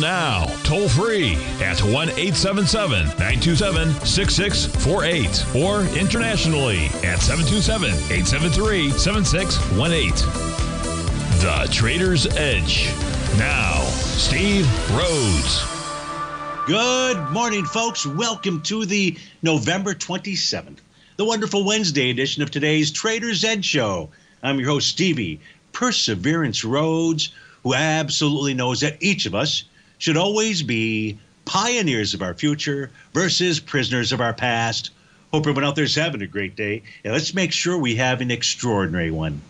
Now, toll free at 1 877 927 6648 or internationally at 727 873 7618. The Trader's Edge. Now, Steve Rhodes. Good morning, folks. Welcome to the November 27th, the wonderful Wednesday edition of today's Trader's Edge Show. I'm your host, Stevie Perseverance Rhodes who absolutely knows that each of us should always be pioneers of our future versus prisoners of our past. Hope everyone out there is having a great day, and let's make sure we have an extraordinary one.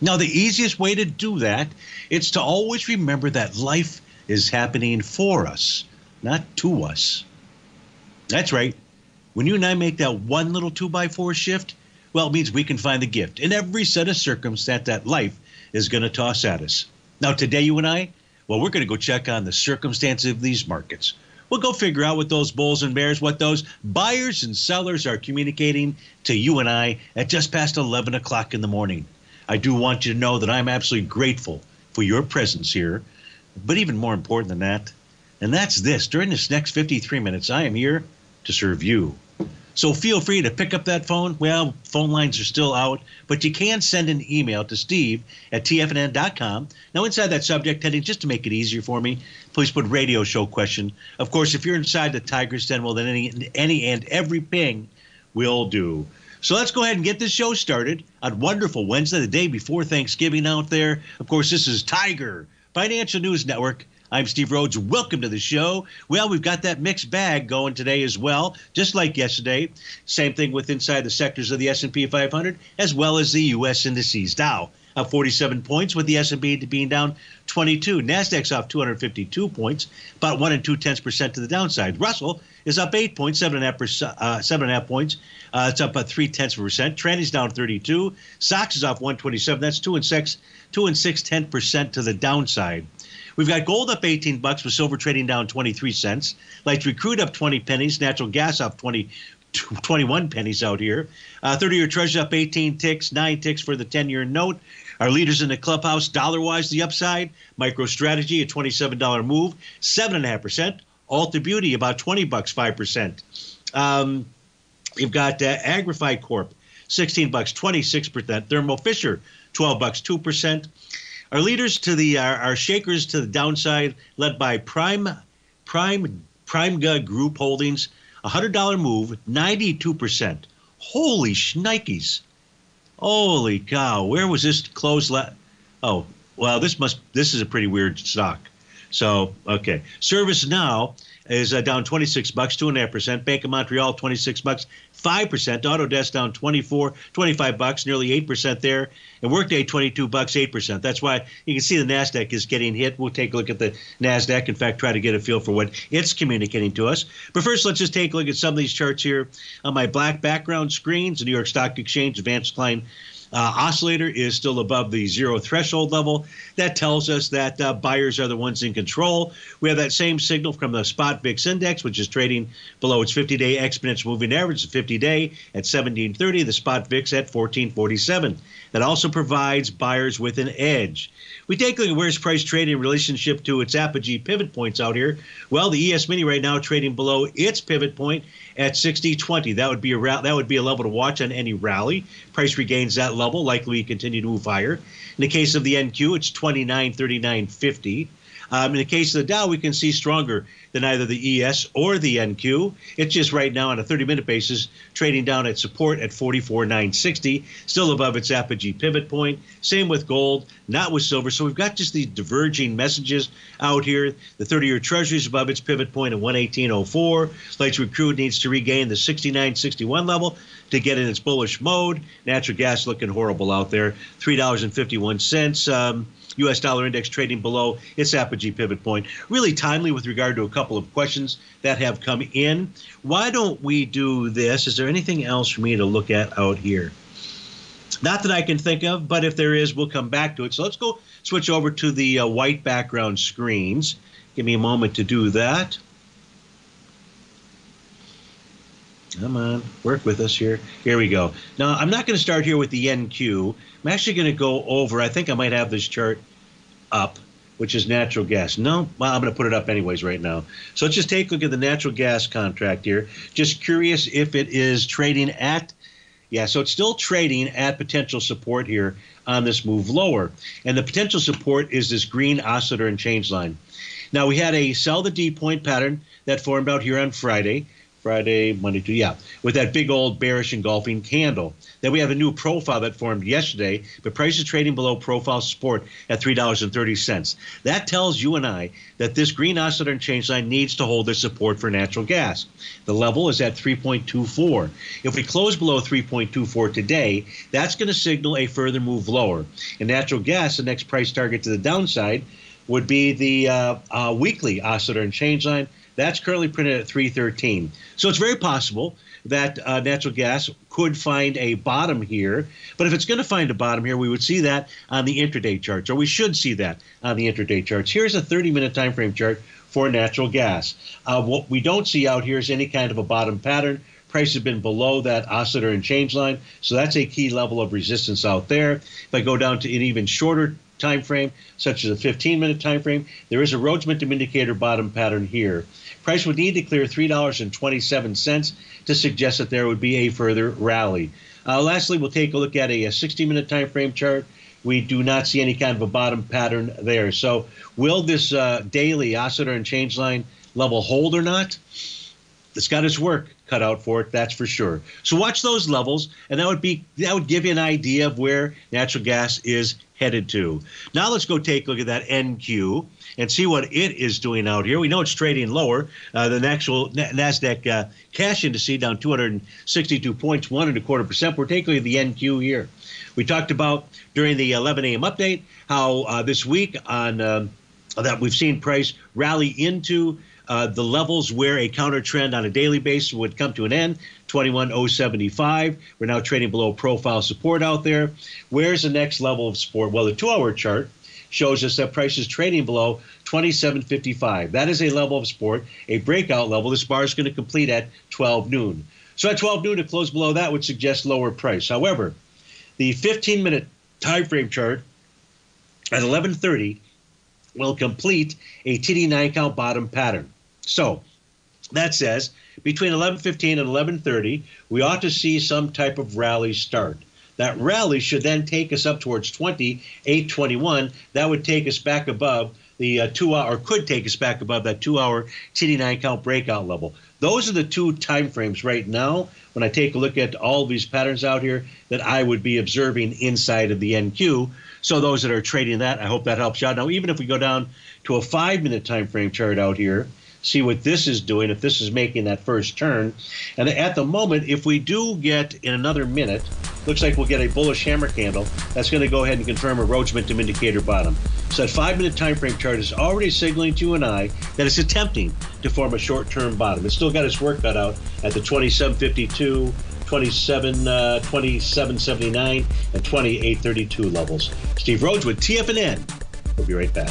Now, the easiest way to do that is to always remember that life is happening for us, not to us. That's right. When you and I make that one little two by four shift, well, it means we can find the gift in every set of circumstance that life is going to toss at us. Now, today, you and I, well, we're going to go check on the circumstances of these markets. We'll go figure out what those bulls and bears, what those buyers and sellers are communicating to you and I at just past 11 o'clock in the morning. I do want you to know that I'm absolutely grateful for your presence here. But even more important than that, and that's this during this next 53 minutes, I am here to serve you. So feel free to pick up that phone. Well, phone lines are still out, but you can send an email to steve at tfnn.com. Now, inside that subject heading, just to make it easier for me, please put radio show question. Of course, if you're inside the Tigers Den, well, then any, any and every ping will do. So let's go ahead and get this show started on wonderful Wednesday, the day before Thanksgiving out there. Of course, this is Tiger Financial News Network. I'm Steve Rhodes. Welcome to the show. Well, we've got that mixed bag going today as well, just like yesterday. Same thing with inside the sectors of the S&P 500 as well as the U.S. indices. Dow up 47 points, with the S&P being down 22. Nasdaq's off 252 points, about one and two tenths percent to the downside. Russell is up eight points, seven and a half percent, uh, seven and a half points. Uh, it's up about three tenths percent. Tranny's down 32. SOX is off 127. That's two and six, two and six tenth percent to the downside. We've got gold up 18 bucks with silver trading down 23 cents. Light recruit up 20 pennies. Natural gas up 20, 21 pennies out here. 30 uh, year treasury up 18 ticks, 9 ticks for the 10 year note. Our leaders in the clubhouse, dollar wise, the upside. MicroStrategy, a $27 move, 7.5%. Ulta Beauty, about 20 bucks, 5%. Um, you've got uh, Corp, 16 bucks, 26%. Thermo Fisher, 12 bucks, 2%. Our leaders to the our, our shakers to the downside, led by Prime Prime Prime Group Holdings, a hundred dollar move, ninety two percent. Holy shnikes! Holy cow! Where was this close? La- oh, well, this must this is a pretty weird stock. So okay, Service Now is uh, down 26 bucks, two and a half percent. Bank of Montreal 26 bucks, 5%. Autodesk down 24, 25 bucks, nearly 8% there. And Workday 22 bucks, 8%. That's why you can see the Nasdaq is getting hit. We'll take a look at the Nasdaq. In fact, try to get a feel for what it's communicating to us. But first, let's just take a look at some of these charts here on my black background screens. The New York Stock Exchange advanced decline uh, oscillator is still above the zero threshold level. That tells us that uh, buyers are the ones in control. We have that same signal from the spot VIX index, which is trading below its 50 day exponential moving average, the 50 day at 1730, the spot VIX at 1447. That also provides buyers with an edge. We take a look at where's price trading in relationship to its apogee pivot points out here. Well, the ES mini right now trading below its pivot point at 60.20. That would be a that would be a level to watch on any rally. Price regains that level, likely continue to move higher. In the case of the NQ, it's 29.39.50. Um, in the case of the Dow, we can see stronger than either the ES or the NQ. It's just right now on a 30 minute basis, trading down at support at 44,960, still above its apogee pivot point. Same with gold, not with silver. So we've got just these diverging messages out here. The 30 year treasury is above its pivot point at 118.04. Lights Recruit needs to regain the 69.61 level to get in its bullish mode. Natural gas looking horrible out there, $3.51. Um, U.S. dollar index trading below its apogee pivot point. Really timely with regard to a couple of questions that have come in. Why don't we do this? Is there anything else for me to look at out here? Not that I can think of, but if there is, we'll come back to it. So let's go switch over to the uh, white background screens. Give me a moment to do that. Come on, work with us here. Here we go. Now, I'm not going to start here with the NQ. I'm actually going to go over, I think I might have this chart up, which is natural gas. No, well, I'm going to put it up anyways right now. So let's just take a look at the natural gas contract here. Just curious if it is trading at yeah, so it's still trading at potential support here on this move lower. And the potential support is this green oscillator and change line. Now we had a sell the D point pattern that formed out here on Friday. Friday, Monday, Tuesday, yeah, with that big old bearish engulfing candle. Then we have a new profile that formed yesterday, but price is trading below profile support at $3.30. That tells you and I that this green oscillator and change line needs to hold their support for natural gas. The level is at 3.24. If we close below 3.24 today, that's going to signal a further move lower. In natural gas, the next price target to the downside would be the uh, uh, weekly oscillator and change line that's currently printed at 313. So it's very possible that uh, natural gas could find a bottom here. But if it's going to find a bottom here, we would see that on the intraday charts, or we should see that on the intraday charts. Here's a 30-minute time frame chart for natural gas. Uh, what we don't see out here is any kind of a bottom pattern. Price has been below that oscillator and change line, so that's a key level of resistance out there. If I go down to an even shorter time frame, such as a 15 minute time frame, there is a Rhodes Momentum Indicator bottom pattern here. Price would need to clear $3.27 to suggest that there would be a further rally. Uh, lastly, we'll take a look at a, a 60 minute time frame chart. We do not see any kind of a bottom pattern there. So, will this uh, daily oscillator and change line level hold or not? It's got its work cut out for it, that's for sure. So watch those levels, and that would be that would give you an idea of where natural gas is headed to. Now let's go take a look at that NQ and see what it is doing out here. We know it's trading lower uh, than actual Nasdaq uh, cash indice down 262 points, one and a quarter percent. We're taking the NQ here. We talked about during the 11 a.m. update how uh, this week on um, that we've seen price rally into uh, the levels where a counter trend on a daily basis would come to an end 21075 we're now trading below profile support out there where's the next level of support well the two hour chart shows us that price is trading below 27.55. That is a level of support, a breakout level. This bar is going to complete at 12 noon. So at 12 noon, to close below that would suggest lower price. However, the 15 minute time frame chart at 11:30 will complete a TD9 count bottom pattern. So that says between 11:15 and 11:30, we ought to see some type of rally start. That rally should then take us up towards 2821. That would take us back above the uh, two hour, or could take us back above that two hour TD9 count breakout level. Those are the two time frames right now when I take a look at all these patterns out here that I would be observing inside of the NQ. So those that are trading that, I hope that helps you out. Now, even if we go down to a five minute time frame chart out here, see what this is doing, if this is making that first turn. And at the moment, if we do get in another minute, looks like we'll get a bullish hammer candle. That's going to go ahead and confirm a Rhodes Momentum Indicator bottom. So that five-minute time frame chart is already signaling to you and I that it's attempting to form a short-term bottom. It's still got its work cut out at the 2752, 27, uh, 2779, and 2832 levels. Steve Rhodes with TFNN. We'll be right back.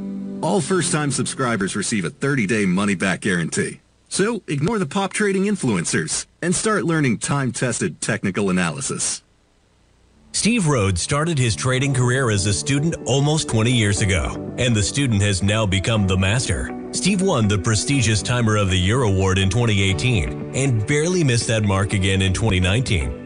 All first-time subscribers receive a 30-day money-back guarantee. So ignore the pop trading influencers and start learning time-tested technical analysis. Steve Rhodes started his trading career as a student almost 20 years ago, and the student has now become the master. Steve won the prestigious Timer of the Year award in 2018 and barely missed that mark again in 2019,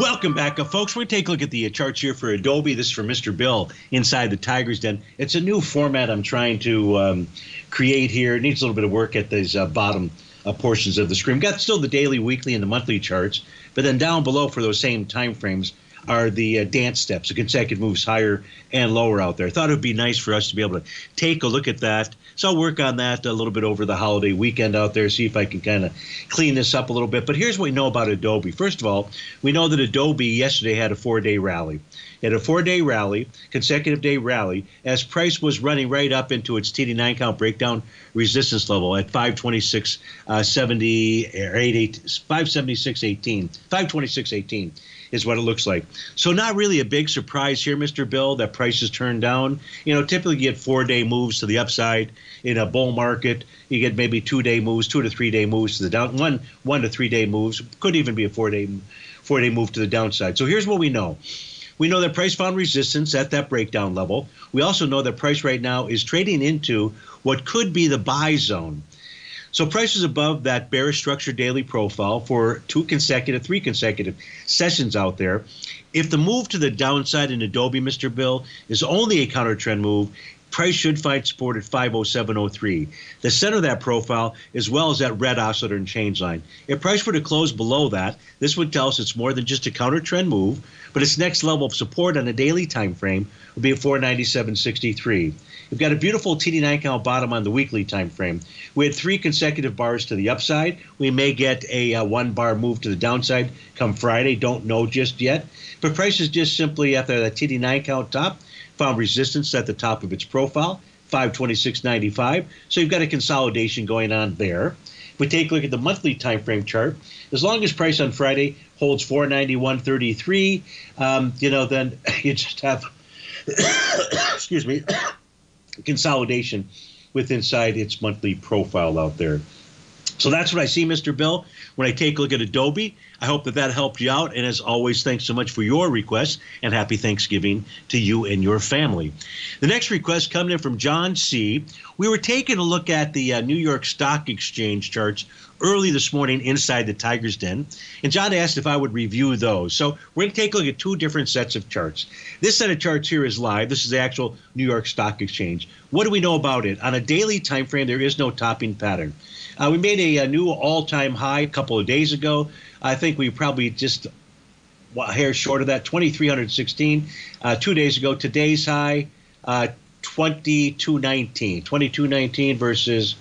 Welcome back, uh, folks. We're going to take a look at the uh, charts here for Adobe. This is for Mr. Bill inside the Tiger's Den. It's a new format I'm trying to um, create here. It needs a little bit of work at these uh, bottom uh, portions of the screen. Got still the daily, weekly, and the monthly charts, but then down below for those same time frames are the uh, dance steps, the consecutive moves higher and lower out there. I thought it would be nice for us to be able to take a look at that. So I'll work on that a little bit over the holiday weekend out there, see if I can kind of clean this up a little bit. But here's what we know about Adobe. First of all, we know that Adobe yesterday had a four day rally. It had a four day rally, consecutive day rally, as price was running right up into its TD9 count breakdown resistance level at 526 uh, 70 or 88, 576 18, 526 18 is what it looks like. So not really a big surprise here, Mr. Bill, that prices turned down. You know, typically you get four-day moves to the upside in a bull market. You get maybe two-day moves, two to three-day moves to the down, one one to three-day moves. Could even be a four-day four-day move to the downside. So here's what we know. We know that price found resistance at that breakdown level. We also know that price right now is trading into what could be the buy zone. So prices above that bearish structure daily profile for two consecutive, three consecutive sessions out there. If the move to the downside in Adobe, Mr. Bill, is only a counter trend move, price should find support at 507.03. The center of that profile, as well as that red oscillator and change line. If price were to close below that, this would tell us it's more than just a counter trend move, but its next level of support on a daily time frame would be at 497.63. We've got a beautiful TD9 count bottom on the weekly time frame. We had three consecutive bars to the upside. We may get a uh, one bar move to the downside come Friday. Don't know just yet. But price is just simply after that TD9 count top found resistance at the top of its profile, 526.95. So you've got a consolidation going on there. If we take a look at the monthly time frame chart, as long as price on Friday holds 491.33, um, you know, then you just have, excuse me, consolidation with inside its monthly profile out there. So that's what I see, Mr. Bill, when I take a look at Adobe. I hope that that helped you out. And as always, thanks so much for your request and happy Thanksgiving to you and your family. The next request coming in from John C. We were taking a look at the uh, New York Stock Exchange charts early this morning inside the Tiger's Den. And John asked if I would review those. So we're going to take a look at two different sets of charts. This set of charts here is live. This is the actual New York Stock Exchange. What do we know about it? On a daily time frame, there is no topping pattern. Uh, we made a, a new all-time high a couple of days ago. I think we probably just a hair short of that, 2,316 uh, two days ago. Today's high, uh, 2219. 2219 versus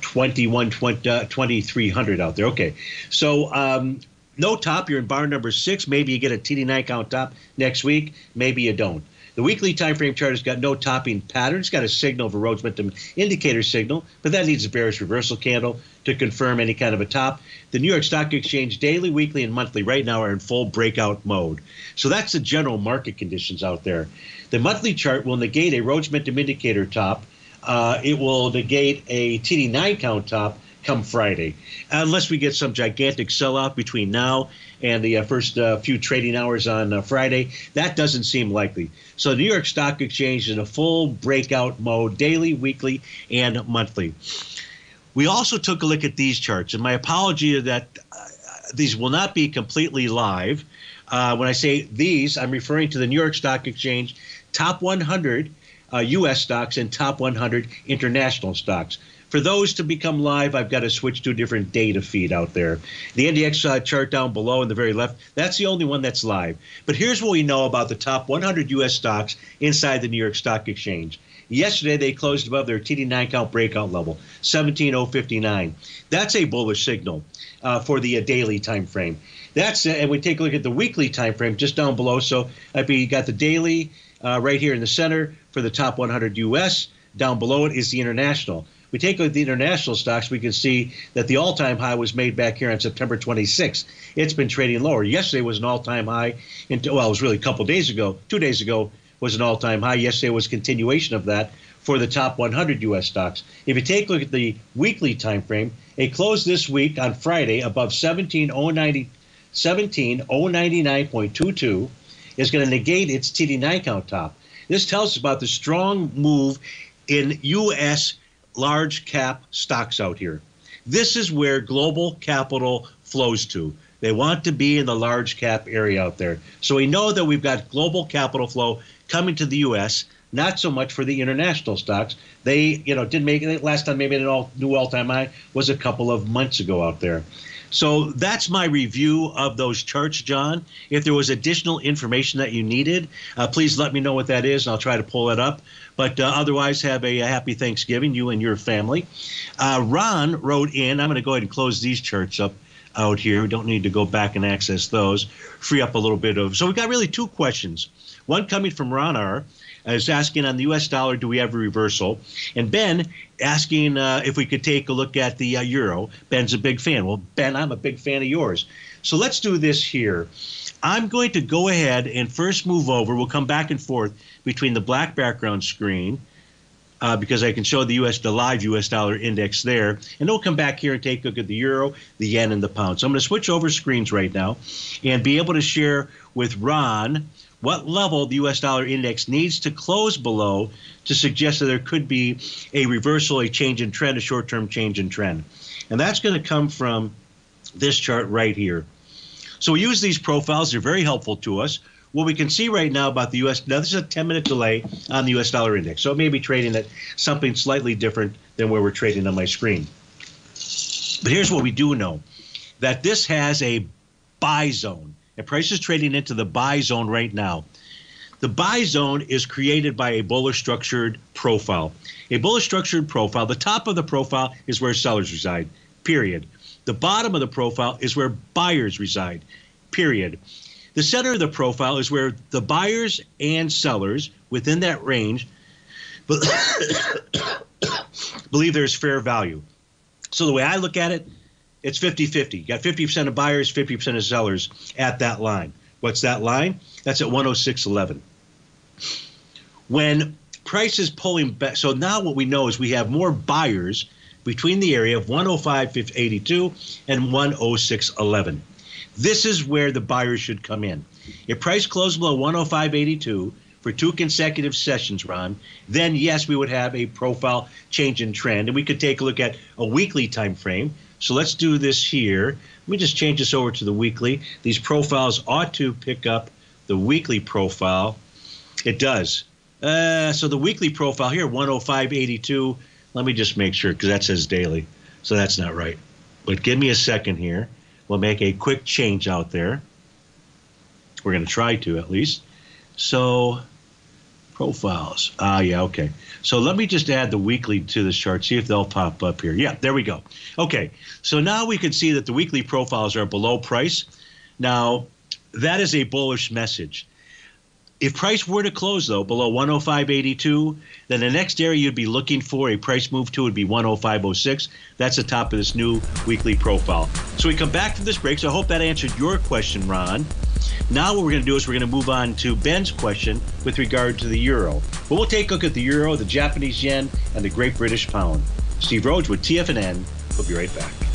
21, 20, uh, 2300 out there. Okay. So, um, no top. You're in bar number six. Maybe you get a TD9 count top next week. Maybe you don't. The weekly time frame chart has got no topping pattern. It's got a signal of a Rhodes momentum indicator signal, but that needs a bearish reversal candle to confirm any kind of a top. The New York Stock Exchange daily, weekly, and monthly right now are in full breakout mode. So that's the general market conditions out there. The monthly chart will negate a Rhodes momentum indicator top. Uh, it will negate a TD9 count top come Friday, unless we get some gigantic sell-off between now and the uh, first uh, few trading hours on uh, Friday. That doesn't seem likely. So New York Stock Exchange is in a full breakout mode, daily, weekly, and monthly. We also took a look at these charts, and my apology is that uh, these will not be completely live. Uh, when I say these, I'm referring to the New York Stock Exchange top 100 uh, U.S. stocks and top 100 international stocks. For those to become live, I've got to switch to a different data feed out there. The NDX uh, chart down below in the very left, that's the only one that's live. But here's what we know about the top 100 U.S. stocks inside the New York Stock Exchange. Yesterday, they closed above their TD9 count breakout level, 17059. That's a bullish signal uh, for the uh, daily time frame. That's uh, and we take a look at the weekly time frame just down below. So I've got the daily uh, right here in the center for the top 100 U.S. Down below it is the international we take the international stocks, we can see that the all-time high was made back here on September 26th. It's been trading lower. Yesterday was an all-time high. Into, well, it was really a couple days ago. Two days ago was an all-time high. Yesterday was continuation of that for the top 100 U.S. stocks. If you take a look at the weekly time frame, it closed this week on Friday above 17,090, 17,099.22 is going to negate its TD9 count top. This tells us about the strong move in U.S large cap stocks out here. This is where global capital flows to. They want to be in the large cap area out there. So we know that we've got global capital flow coming to the U.S. Not so much for the international stocks. They, you know, didn't make it last time. Maybe an all new all-time high was a couple of months ago out there. So that's my review of those charts, John. If there was additional information that you needed, uh, please let me know what that is, and I'll try to pull it up. But uh, otherwise, have a, a, happy Thanksgiving, you and your family. Uh, Ron wrote in, I'm going to go ahead and close these charts up out here. We don't need to go back and access those. Free up a little bit of. So we got really two questions. One coming from Ron R. Is asking on the U.S. dollar, do we have a reversal? And Ben asking uh, if we could take a look at the uh, euro. Ben's a big fan. Well, Ben, I'm a big fan of yours. So let's do this here. I'm going to go ahead and first move over. We'll come back and forth between the black background screen uh, because I can show the U.S. the live U.S. dollar index there, and we'll come back here and take a look at the euro, the yen, and the pound. So I'm going to switch over screens right now and be able to share with Ron what level the U.S. dollar index needs to close below to suggest that there could be a reversal, a change in trend, a short-term change in trend, and that's going to come from this chart right here. So we use these profiles; they're very helpful to us what we can see right now about the U.S. Now, this is a 10 minute delay on the U.S. dollar index. So it may be trading at something slightly different than where we're trading on my screen. But here's what we do know that this has a buy zone. And price is trading into the buy zone right now. The buy zone is created by a bullish structured profile. A bullish structured profile, the top of the profile is where sellers reside, period. The bottom of the profile is where buyers reside, period. The center of the profile is where the buyers and sellers within that range believe there's fair value. So the way I look at it, it's 50 50. You got 50% of buyers, 50% of sellers at that line. What's that line? That's at 106.11. When price is pulling back, so now what we know is we have more buyers between the area of 105.82 and 106.11. This is where the buyers should come in. If price closed below 105.82 for two consecutive sessions, Ron, then yes, we would have a profile change in trend, and we could take a look at a weekly time frame. So let's do this here. Let me just change this over to the weekly. These profiles ought to pick up the weekly profile. It does. Uh, so the weekly profile here, 105.82. Let me just make sure because that says daily. So that's not right. But give me a second here. We'll make a quick change out there. We're going to try to at least. So profiles. Ah, yeah, okay. So let me just add the weekly to this chart, see if they'll pop up here. Yeah, there we go. Okay, so now we can see that the weekly profiles are below price. Now, that is a bullish message. If price were to close though below 105.82, then the next area you'd be looking for a price move to would be 105.06. That's the top of this new weekly profile. So we come back to this break. So I hope that answered your question, Ron. Now what we're going to do is we're going to move on to Ben's question with regard to the euro. But we'll take a look at the euro, the Japanese yen, and the Great British Pound. Steve Rhodes with TFNN. We'll be right back.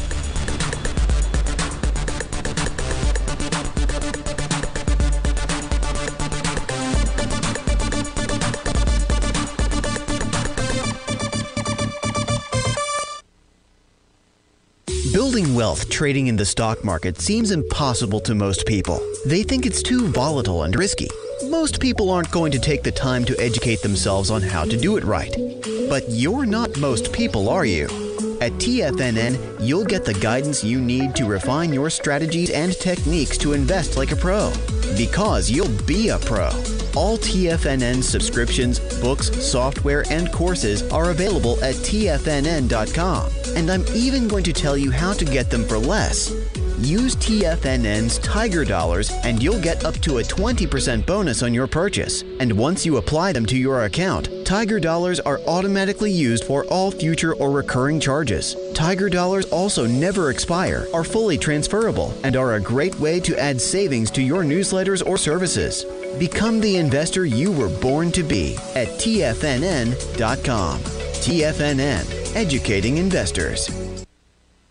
Wealth trading in the stock market seems impossible to most people. They think it's too volatile and risky. Most people aren't going to take the time to educate themselves on how to do it right. But you're not most people, are you? At TFNN, you'll get the guidance you need to refine your strategies and techniques to invest like a pro. Because you'll be a pro. All TFNN subscriptions, books, software, and courses are available at TFNN.com. And I'm even going to tell you how to get them for less. Use TFNN's Tiger Dollars and you'll get up to a 20% bonus on your purchase. And once you apply them to your account, Tiger Dollars are automatically used for all future or recurring charges. Tiger Dollars also never expire, are fully transferable, and are a great way to add savings to your newsletters or services. Become the investor you were born to be at TFNN.com. TFNN, educating investors.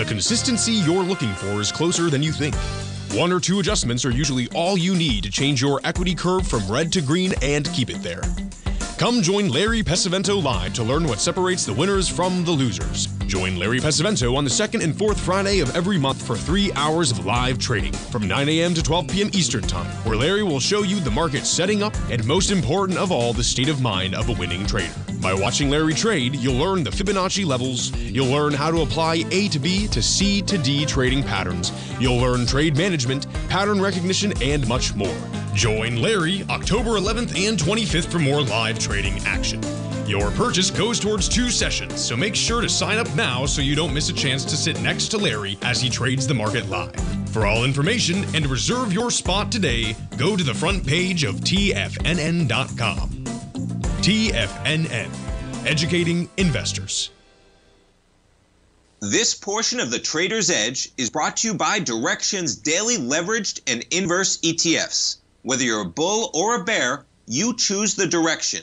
The consistency you're looking for is closer than you think. One or two adjustments are usually all you need to change your equity curve from red to green and keep it there. Come join Larry Pesavento live to learn what separates the winners from the losers. Join Larry Pesavento on the second and fourth Friday of every month for three hours of live trading from 9 a.m. to 12 p.m. Eastern Time, where Larry will show you the market setting up and, most important of all, the state of mind of a winning trader. By watching Larry trade, you'll learn the Fibonacci levels, you'll learn how to apply A to B to C to D trading patterns, you'll learn trade management, pattern recognition, and much more. Join Larry October 11th and 25th for more live trading action. Your purchase goes towards two sessions, so make sure to sign up now so you don't miss a chance to sit next to Larry as he trades the market live. For all information and reserve your spot today, go to the front page of TFNN.com. TFNN, educating investors. This portion of the Trader's Edge is brought to you by Direxion's daily leveraged and inverse ETFs. Whether you're a bull or a bear, you choose the direction.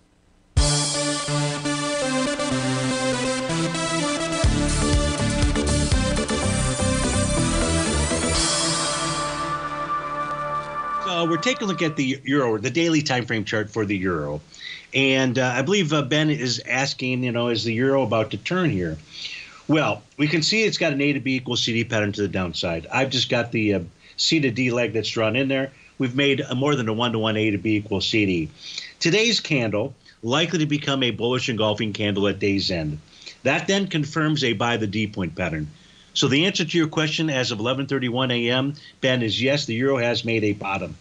Uh, we're taking a look at the euro, the daily time frame chart for the euro, and uh, I believe uh, Ben is asking, you know, is the euro about to turn here? Well, we can see it's got an A to B equals CD pattern to the downside. I've just got the uh, C to D leg that's drawn in there. We've made more than a one to one A to B equals CD. Today's candle likely to become a bullish engulfing candle at day's end. That then confirms a buy the D point pattern. So the answer to your question as of 11:31 a.m. Ben is yes, the euro has made a bottom.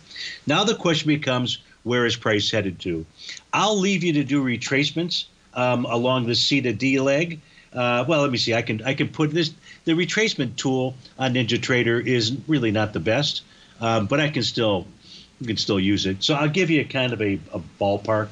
Now the question becomes where is price headed to? I'll leave you to do retracements um, along the C to D leg. Uh, well, let me see. I can I can put this. The retracement tool on NinjaTrader is really not the best, um, but I can still you can still use it. So I'll give you a kind of a, a ballpark.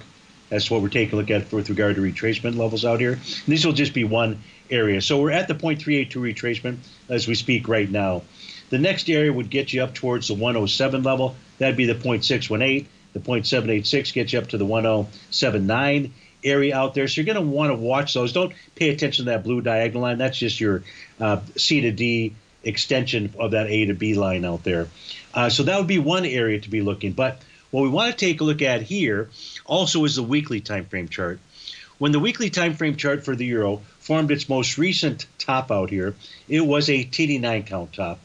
That's what we're taking a look at with regard to retracement levels out here. And these will just be one area. So we're at the 0.382 retracement as we speak right now. The next area would get you up towards the 107 level. That'd be the 0.618. The 0.786 gets you up to the 1079 area out there. So you're going to want to watch those. Don't pay attention to that blue diagonal line. That's just your uh, C to D extension of that A to B line out there. Uh, so that would be one area to be looking. But what we want to take a look at here also is the weekly time frame chart. When the weekly time frame chart for the euro formed its most recent top out here, it was a TD9 count top.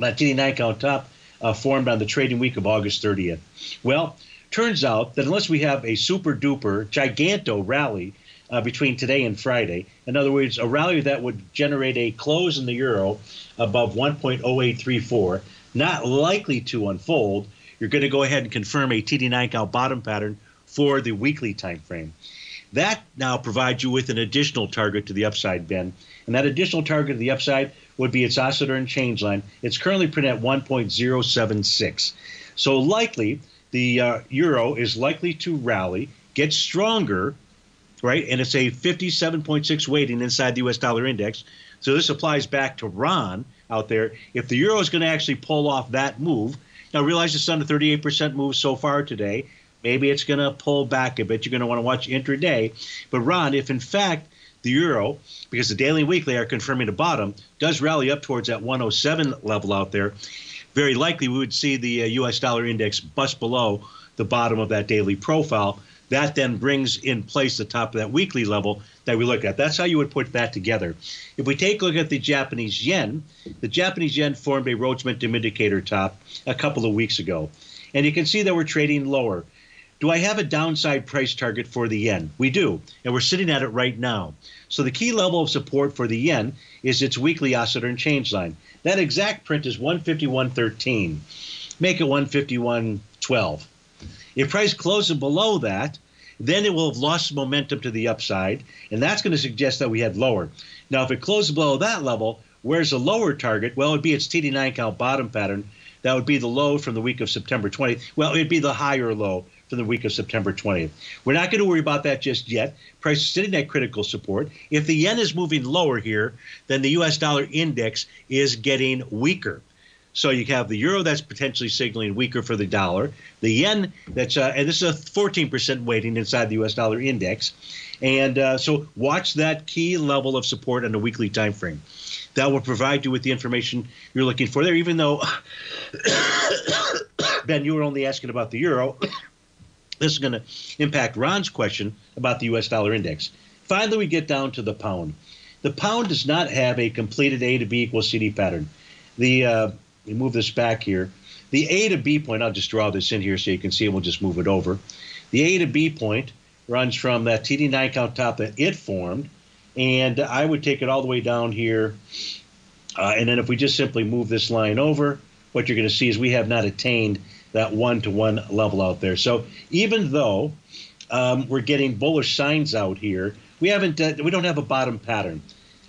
That TD9 count top uh, formed on the trading week of August 30th. Well, turns out that unless we have a super duper giganto rally uh, between today and Friday, in other words, a rally that would generate a close in the euro above 1.0834, not likely to unfold, you're going to go ahead and confirm a TD9 count bottom pattern for the weekly time frame. That now provides you with an additional target to the upside, Ben. And that additional target to the upside would be its oscillator and change line. It's currently printed at 1.076. So likely the uh, euro is likely to rally, get stronger, right? And it's a 57.6 weighting inside the US dollar index. So this applies back to Ron out there. If the euro is going to actually pull off that move, now realize it's done a 38% move so far today. Maybe it's going to pull back a bit. You're going to want to watch intraday. But Ron, if in fact the euro, because the daily and weekly are confirming the bottom, does rally up towards that 107 level out there, very likely we would see the uh, U.S. dollar index bust below the bottom of that daily profile. That then brings in place the top of that weekly level that we look at. That's how you would put that together. If we take a look at the Japanese yen, the Japanese yen formed a Rhodes Momentum Indicator top a couple of weeks ago. And you can see that we're trading lower. Do I have a downside price target for the yen? We do, and we're sitting at it right now. So the key level of support for the yen is its weekly oscillator and change line. That exact print is 151.13. Make it 151.12. If price closes below that, then it will have lost momentum to the upside, and that's going to suggest that we had lower. Now, if it closes below that level, where's the lower target? Well, it'd be its TD9 count bottom pattern. That would be the low from the week of September 20th. Well, it'd be the higher low for the week of September 20th. We're not going to worry about that just yet. Price is sitting at critical support. If the yen is moving lower here, then the US dollar index is getting weaker. So you have the euro that's potentially signaling weaker for the dollar, the yen that's uh, and this is a 14% weighting inside the U.S. dollar index, and uh, so watch that key level of support on a weekly time frame. That will provide you with the information you're looking for there. Even though Ben, you were only asking about the euro. This is going to impact Ron's question about the U.S. dollar index. Finally, we get down to the pound. The pound does not have a completed A to B equals CD pattern. The uh, we move this back here. The A to B point, I'll just draw this in here so you can see, and we'll just move it over. The A to B point runs from that TD9 count top that it formed, and I would take it all the way down here. Uh, and then if we just simply move this line over, what you're going to see is we have not attained that one to one level out there. So even though um, we're getting bullish signs out here, we haven't uh, we don't have a bottom pattern.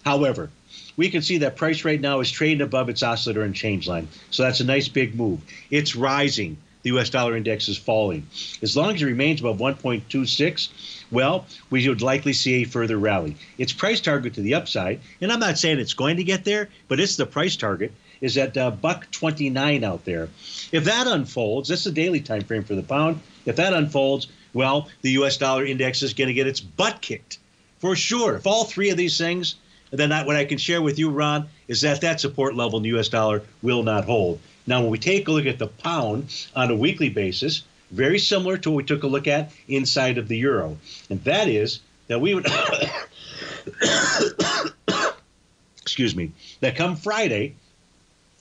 However, we can see that price right now is trading above its oscillator and change line. So that's a nice big move. It's rising. The US dollar index is falling. As long as it remains above 1.26, well, we would likely see a further rally. Its price target to the upside, and I'm not saying it's going to get there, but it's the price target is at uh, buck 29 out there. If that unfolds, that's the daily time frame for the pound. If that unfolds, well, the U.S. dollar index is going to get its butt kicked for sure. If all three of these things, then I, what I can share with you, Ron, is that that support level in the U.S. dollar will not hold. Now, when we take a look at the pound on a weekly basis, very similar to what we took a look at inside of the euro, and that is that we would, excuse me, that come Friday,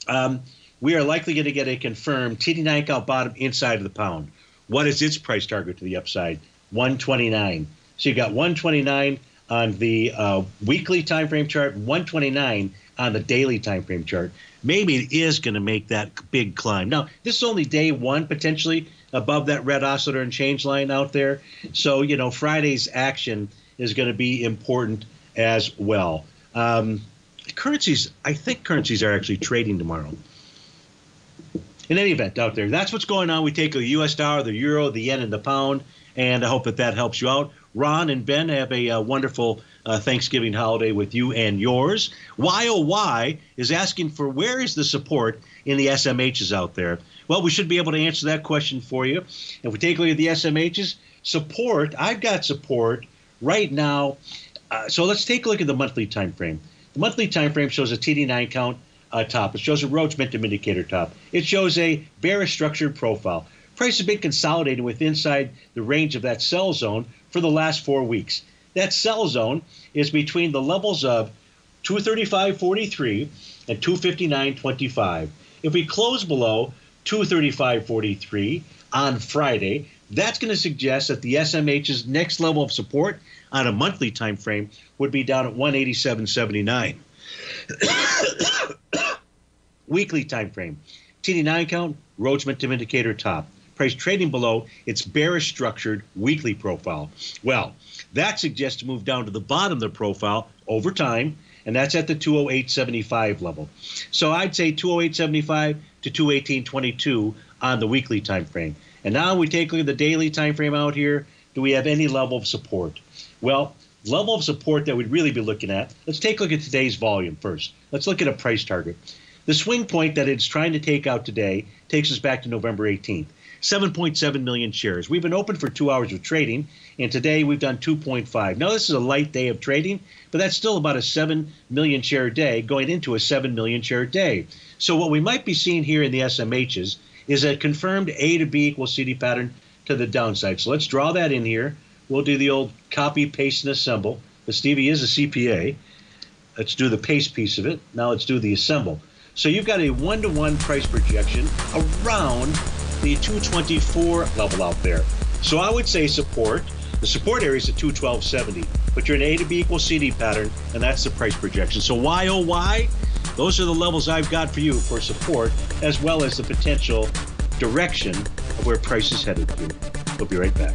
um, we are likely going to get a confirmed TD9 count bottom inside of the pound. What is its price target to the upside? 129. So you got 129 on the uh, weekly time frame chart, 129 on the daily time frame chart. Maybe it is going to make that big climb. Now, this is only day one potentially above that red oscillator and change line out there. So, you know, Friday's action is going to be important as well. Um, currencies, I think currencies are actually trading tomorrow. In any event, out there, that's what's going on. We take the U.S. dollar, the euro, the yen, and the pound, and I hope that that helps you out. Ron and Ben have a, uh, wonderful uh, Thanksgiving holiday with you and yours. YOY is asking for where is the support in the SMHs out there? Well, we should be able to answer that question for you. If we take a look at the SMHs, support, I've got support right now. Uh, so let's take a look at the monthly time frame. The monthly time frame shows a TD9 count uh, top. It shows a Rhodes Momentum Indicator top. It shows a bearish structured profile. Price has been consolidating with inside the range of that sell zone for the last four weeks. That sell zone is between the levels of 235.43 and 259.25. If we close below 235.43 on Friday, that's going to suggest that the SMH's next level of support on a monthly time frame would be down at 187.79. Weekly time frame. TD9 count, Rhodes Momentum Indicator top. Price trading below its bearish structured weekly profile. Well, that suggests to move down to the bottom of the profile over time, and that's at the 208.75 level. So I'd say 208.75 to 218.22 on the weekly time frame. And now we take a look at the daily time frame out here. Do we have any level of support? Well, level of support that we'd really be looking at. Let's take a look at today's volume first. Let's look at a price target. The swing point that it's trying to take out today takes us back to November 18th. 7.7 million shares. We've been open for two hours of trading, and today we've done 2.5. Now, this is a light day of trading, but that's still about a 7 million share day going into a 7 million share day. So, what we might be seeing here in the SMHs is a confirmed A to B equals CD pattern to the downside. So, let's draw that in here. We'll do the old copy, paste, and assemble. The Stevie is a CPA. Let's do the paste piece of it. Now, let's do the assemble. So, you've got a one to one price projection around the 224 level out there. So I would say support. The support area is at 212.70, but you're an A to B equals CD pattern, and that's the price projection. So why oh why? Those are the levels I've got for you for support, as well as the potential direction of where price is headed to. We'll be right back.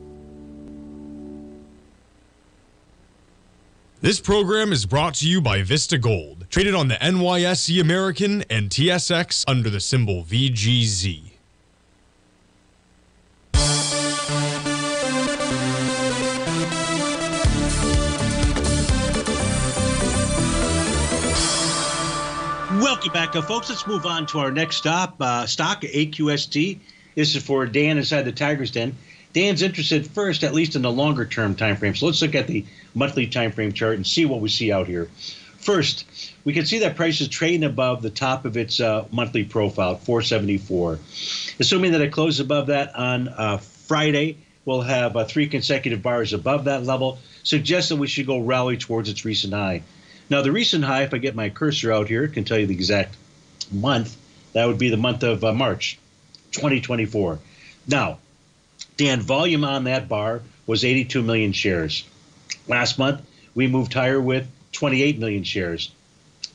This program is brought to you by Vista Gold, traded on the NYSE American and TSX under the symbol VGZ. Welcome back, uh, folks. Let's move on to our next stop. Uh, stock AQST. This is for Dan inside the Tiger's Den. Dan's interested first, at least in the longer term time frame. So let's look at the monthly time frame chart and see what we see out here. First, we can see that price is trading above the top of its uh, monthly profile, 474. Assuming that it closes above that on uh, Friday, we'll have uh, three consecutive bars above that level, suggests that we should go rally towards its recent high. Now, the recent high, if I get my cursor out here, can tell you the exact month. That would be the month of uh, March 2024. Now, Dan, volume on that bar was 82 million shares. Last month, we moved higher with 28 million shares.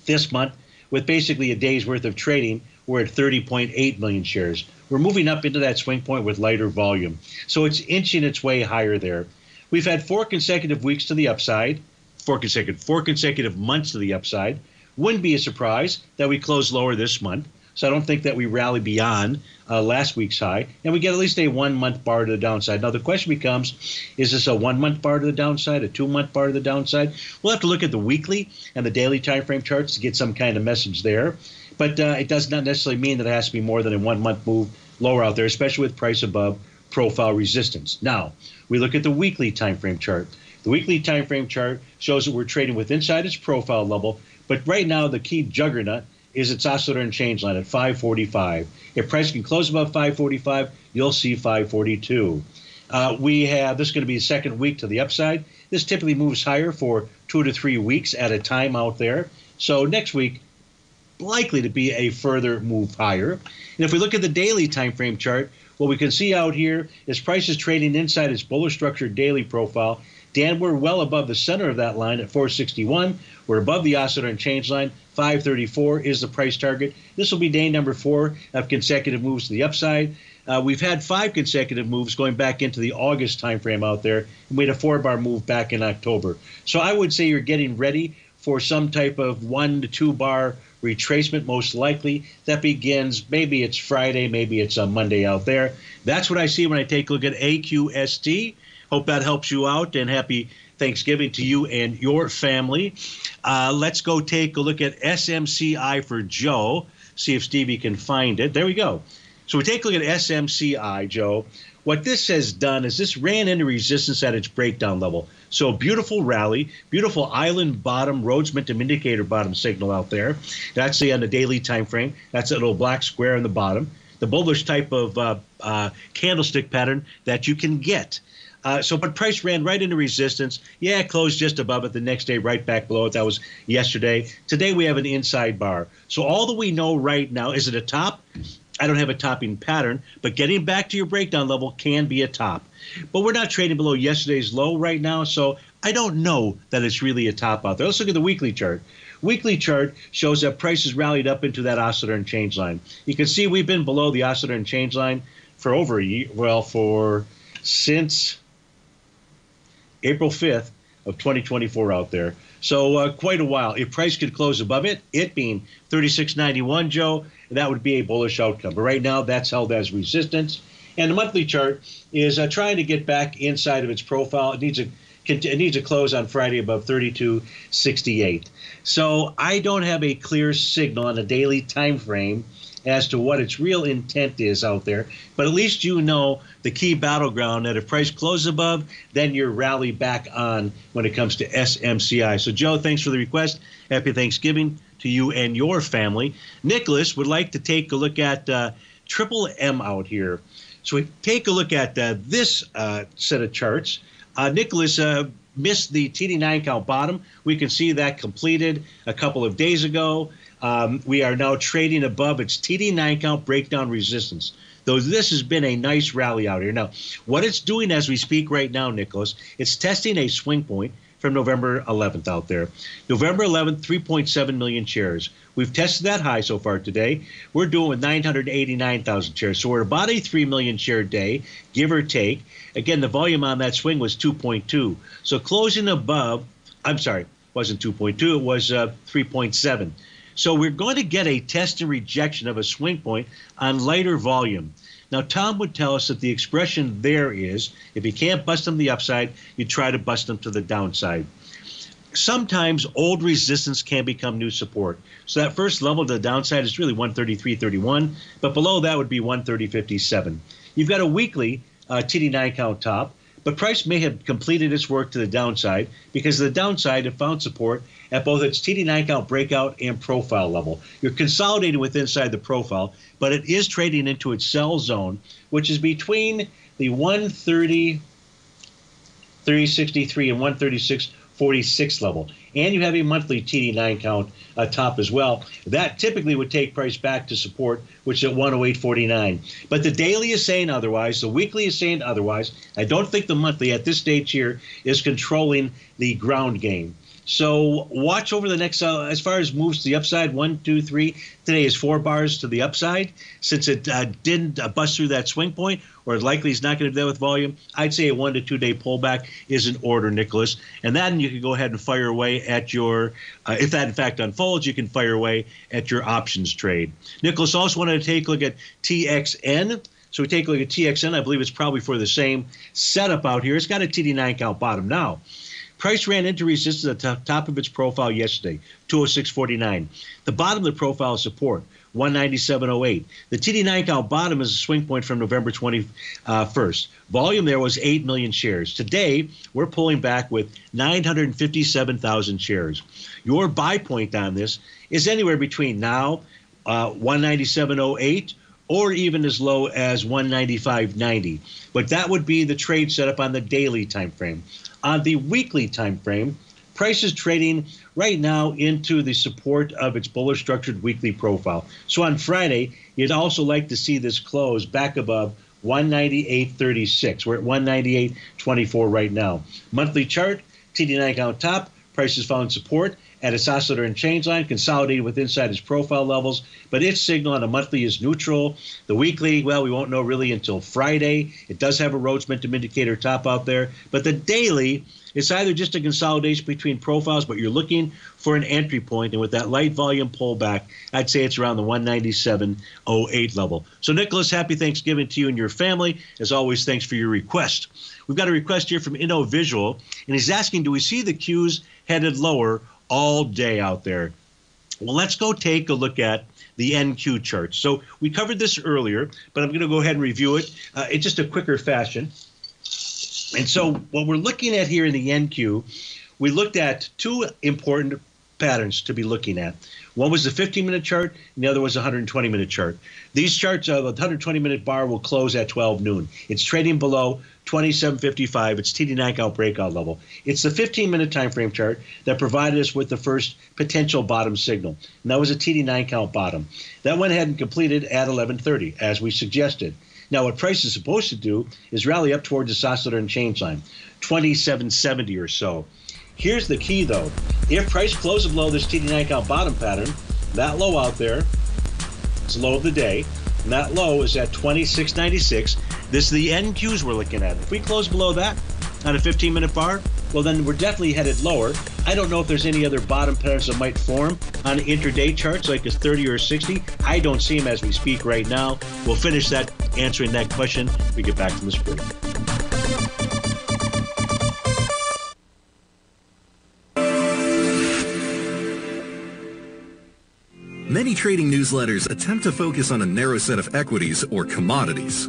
This month, with basically a day's worth of trading, we're at 30.8 million shares. We're moving up into that swing point with lighter volume. So it's inching its way higher there. We've had four consecutive weeks to the upside, four consecutive four consecutive months to the upside. Wouldn't be a surprise that we close lower this month. So I don't think that we rally beyond uh, last week's high, and we get at least a one month bar to the downside. Now the question becomes: Is this a one month bar to the downside, a two month bar to the downside? We'll have to look at the weekly and the daily time frame charts to get some kind of message there. But uh, it does not necessarily mean that it has to be more than a one month move lower out there, especially with price above profile resistance. Now we look at the weekly time frame chart. The weekly time frame chart shows that we're trading with inside its profile level, but right now the key juggernaut is its oscillator and change line at 545. If price can close above 545, you'll see 542. Uh, we have this is going to be the second week to the upside. This typically moves higher for two to three weeks at a time out there. So next week, likely to be a further move higher. And if we look at the daily time frame chart, what we can see out here is prices trading inside its bullish structured daily profile. Dan, we're well above the center of that line at 461. We're above the oscillator and change line. 534 is the price target. This will be day number four of consecutive moves to the upside. Uh, we've had five consecutive moves going back into the August timeframe out there, and we had a four bar move back in October. So I would say you're getting ready for some type of one to two bar retracement, most likely. That begins, maybe it's Friday, maybe it's a Monday out there. That's what I see when I take a look at AQST. Hope that helps you out, and happy Thanksgiving to you and your family. Uh, let's go take a look at SMCI for Joe. See if Stevie can find it. There we go. So we take a look at SMCI, Joe. What this has done is this ran into resistance at its breakdown level. So beautiful rally, beautiful island bottom, Rhodes Momentum Indicator bottom signal out there. That's the on the daily time frame. That's a little black square in the bottom. The bullish type of uh, uh, candlestick pattern that you can get. Uh, so, but price ran right into resistance. Yeah, it closed just above it. The next day, right back below it. That was yesterday. Today, we have an inside bar. So, all that we know right now is it a top? I don't have a topping pattern, but getting back to your breakdown level can be a top. But we're not trading below yesterday's low right now, so I don't know that it's really a top out there. Let's look at the weekly chart. Weekly chart shows that prices rallied up into that oscillator and change line. You can see we've been below the oscillator and change line for over a year, well, for since April 5th of 2024 out there. So uh, quite a while. If price could close above it, it being 36.91, Joe, that would be a bullish outcome. But right now, that's held as resistance. And the monthly chart is uh, trying to get back inside of its profile. It needs a it needs a close on Friday above 32.68. So I don't have a clear signal on a daily time frame as to what its real intent is out there. But at least you know the key battleground that if price closes above, then you're rally back on when it comes to SMCI. So, Joe, thanks for the request. Happy Thanksgiving to you and your family. Nicholas would like to take a look at uh, Triple M out here. So we take a look at uh, this uh, set of charts. Uh, Nicholas uh, missed the TD9 count bottom. We can see that completed a couple of days ago. Um, we are now trading above its TD9 count breakdown resistance. Though this has been a nice rally out here. Now, what it's doing as we speak right now, Nicholas, it's testing a swing point from November 11th out there. November 11th, 3.7 million shares. We've tested that high so far today. We're doing with 989,000 shares. So we're about a 3 million share day, give or take. Again, the volume on that swing was 2.2. So closing above, I'm sorry, wasn't 2.2, it was uh, 3.7. So we're going to get a test and rejection of a swing point on lighter volume. Now, Tom would tell us that the expression there is if you can't bust them the upside, you try to bust them to the downside. Sometimes old resistance can become new support. So that first level to the downside is really 133.31, but below that would be 130.57. You've got a weekly uh, TD9 count top, but price may have completed its work to the downside because the downside it found support at both its TD9 count breakout and profile level. You're consolidating with inside the profile, but it is trading into its sell zone, which is between the 130, 363 and 136 46 level. And you have a monthly TD9 count uh, top as well. That typically would take price back to support, which is at 108.49. But the daily is saying otherwise. The weekly is saying otherwise. I don't think the monthly at this stage here is controlling the ground game. So watch over the next, uh, as far as moves to the upside, one, two, three. Today is four bars to the upside. Since it uh, didn't uh, bust through that swing point, or likely is not going to do that with volume, I'd say a one to two day pullback is in order, Nicholas. And then you can go ahead and fire away at your, uh, if that in fact unfolds, you can fire away at your options trade. Nicholas also wanted to take a look at TXN. So we take a look at TXN. I believe it's probably for the same setup out here. It's got a TD9 count bottom now. Price ran into resistance at the top of its profile yesterday, 206.49. The bottom of the profile is support, 197.08. The TD9 count bottom is a swing point from November 21st. Uh, Volume there was 8 million shares. Today, we're pulling back with 957,000 shares. Your buy point on this is anywhere between now, uh, 197.08 or even as low as 195.90. But that would be the trade setup on the daily time frame. On the weekly time frame, price is trading right now into the support of its bullish structured weekly profile. So on Friday, you'd also like to see this close back above 198.36. We're at 198.24 right now. Monthly chart, TD9 count top, prices found support at its oscillator and change line, consolidated with inside its profile levels, but its signal on a monthly is neutral. The weekly, well, we won't know really until Friday. It does have a Rhodes Momentum Indicator top out there, but the daily, it's either just a consolidation between profiles, but you're looking for an entry point, and with that light volume pullback, I'd say it's around the 197.08 level. So, Nicholas, happy Thanksgiving to you and your family. As always, thanks for your request. We've got a request here from InnoVisual, and he's asking, do we see the Qs headed lower all day out there. Well, let's go take a look at the NQ chart. So we covered this earlier, but I'm going to go ahead and review it uh, in just a quicker fashion. And so what we're looking at here in the NQ, we looked at two important patterns to be looking at. One was the 15 minute chart, and the other was a 120 minute chart. These charts, uh, the 120 minute bar will close at 12 noon. It's trading below 2755. It's TD9 count breakout level. It's the 15 minute time frame chart that provided us with the first potential bottom signal. And that was a TD9 count bottom. That went ahead and completed at 1130, as we suggested. Now, what price is supposed to do is rally up towards oscillator and change line, 2770 or so. Here's the key, though. If price closes below this TD9 count bottom pattern, that low out there, it's low of the day, and that low is at 2696. This is the NQs we're looking at. If we close below that on a 15 minute bar, well, then we're definitely headed lower. I don't know if there's any other bottom patterns that might form on intraday charts, like a 30 or 60. I don't see them as we speak right now. We'll finish that answering that question. We get back from the break. Many trading newsletters attempt to focus on a narrow set of equities or commodities.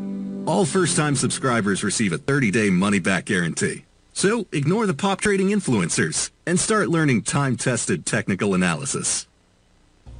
All first-time subscribers receive a 30-day money-back guarantee. So ignore the pop trading influencers and start learning time-tested technical analysis.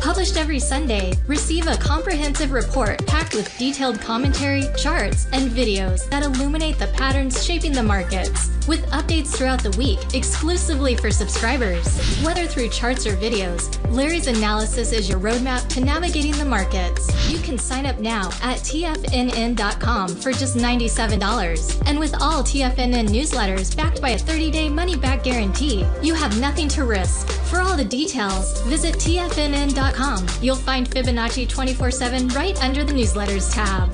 Published every Sunday, receive a comprehensive report packed with detailed commentary, charts, and videos that illuminate the patterns shaping the markets, with updates throughout the week exclusively for subscribers. Whether through charts or videos, Larry's analysis is your roadmap to navigating the markets. You can sign up now at TFNN.com for just $97. And with all TFNN newsletters backed by a 30 day money back guarantee, you have nothing to risk. For all the details, visit TFNN.com. You'll find Fibonacci 24 7 right under the newsletters tab.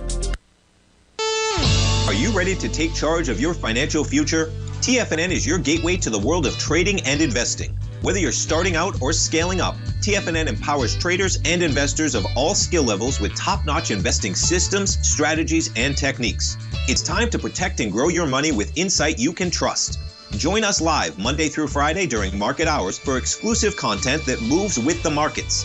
Are you ready to take charge of your financial future? TFNN is your gateway to the world of trading and investing. Whether you're starting out or scaling up, TFNN empowers traders and investors of all skill levels with top notch investing systems, strategies, and techniques. It's time to protect and grow your money with insight you can trust. Join us live Monday through Friday during market hours for exclusive content that moves with the markets.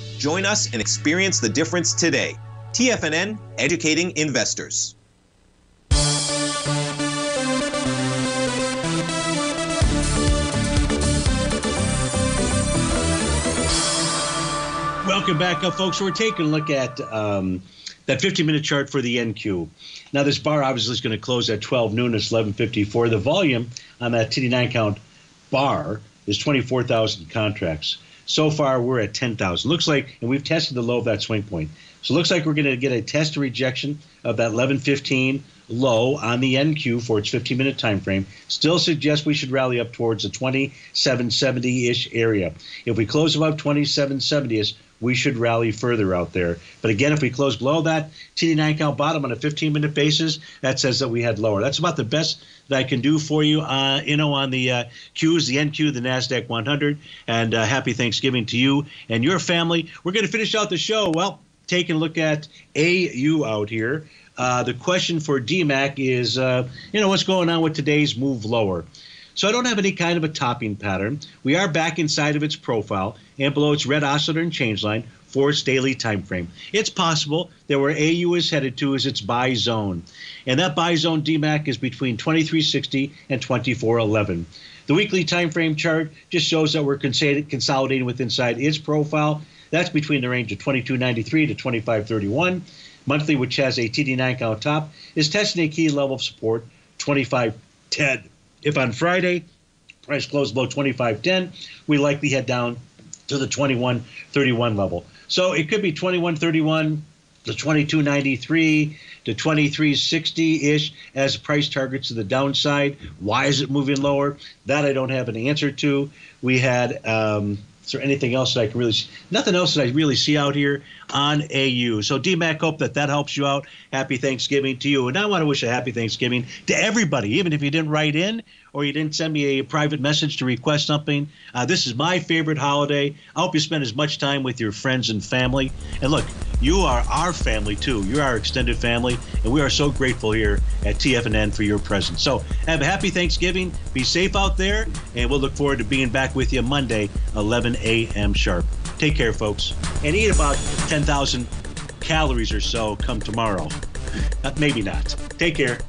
Join us and experience the difference today. TFNN, educating investors. Welcome back, up, folks. We're taking a look at um, that 50 minute chart for the NQ. Now, this bar obviously is going to close at 12 noon. It's 11:54. The volume on that TD9 count bar is 24,000 contracts. So far, we're at 10,000. Looks like, and we've tested the low of that swing point. So it looks like we're going to get a test rejection of that 1115 low on the NQ for its 15 minute time frame. Still suggests we should rally up towards the 2770 ish area. If we close above 2770 ish, we should rally further out there. But again, if we close below that TD9 count bottom on a 15 minute basis, that says that we had lower. That's about the best that I can do for you, uh, you know, on the uh, Qs, the NQ, the NASDAQ 100. And uh, happy Thanksgiving to you and your family. We're going to finish out the show. Well, taking a look at AU out here. Uh, the question for DMAC is, uh, you know, what's going on with today's move lower? So I don't have any kind of a topping pattern. We are back inside of its profile and below its red oscillator and change line for its daily time frame. It's possible that where AU is headed to is its buy zone. And that buy zone DMAC is between 2360 and 2411. The weekly time frame chart just shows that we're consolidating with inside its profile. That's between the range of 2293 to 2531. Monthly, which has a TD9 count top, is testing a key level of support 2510. If on Friday price closed below 2510, we likely head down to the 2131 level. So it could be 2131 to 2293 to 2360 ish as price targets to the downside. Why is it moving lower? That I don't have an answer to. We had um, is there anything else that I can really see? Nothing else that I really see out here on AU. So, DMAC, hope that that helps you out. Happy Thanksgiving to you. And I want to wish a happy Thanksgiving to everybody, even if you didn't write in or you didn't send me a private message to request something. Uh, this is my favorite holiday. I hope you spend as much time with your friends and family. And look, you are our family too. You're our extended family, and we are so grateful here at TFNN for your presence. So have a happy Thanksgiving. Be safe out there, and we'll look forward to being back with you Monday, 11 a.m. sharp. Take care, folks, and eat about 10,000 calories or so come tomorrow. Uh, maybe not. Take care.